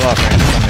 luck,